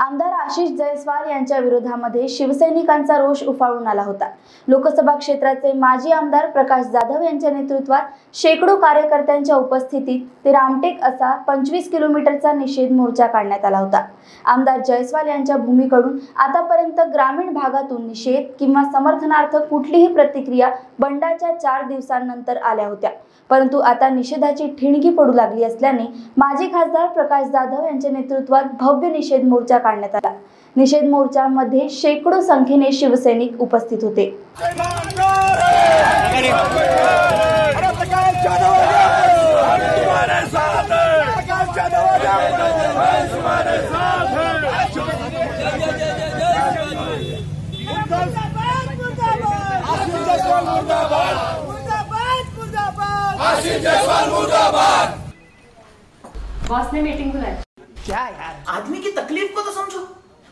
आमदार आशिष जयस्वाल यांच्या विरोधामध्ये शिवसैनिकांचा रोष उफाळून आला होता. लोकसभा क्षेत्राचे माजी आमदार प्रकाश जाधव यांच्या नेतृत्वात शेकडो कार्यकर्त्यांच्या उपस्थितीत ते रामटेक असा पंचवीस किलोमीटरचा निषेध मोर्चा काढण्यात आला होता. आमदार जयस्वाल यांच्या भूमीकडून आतापर्यंत ग्रामीण भागातून निषेध किंवा समर्थनार्थ कुठलीही प्रतिक्रिया बंडाच्या चार दिवसांनंतर आल्या होत्या. परंतु आता निषेधाची ठिणगी पडू लागली असल्याने माजी खासदार प्रकाश जाधव यांच्या नेतृत्वात भव्य निषेध मोर्चा काढण्यात आला. निषेध मोर्चामध्ये शेकडो संख्येने शिवसैनिक उपस्थित होते. बॉस ने मीटिंग बुलाई। क्या यार? आदमी की तकलीफ़ को तो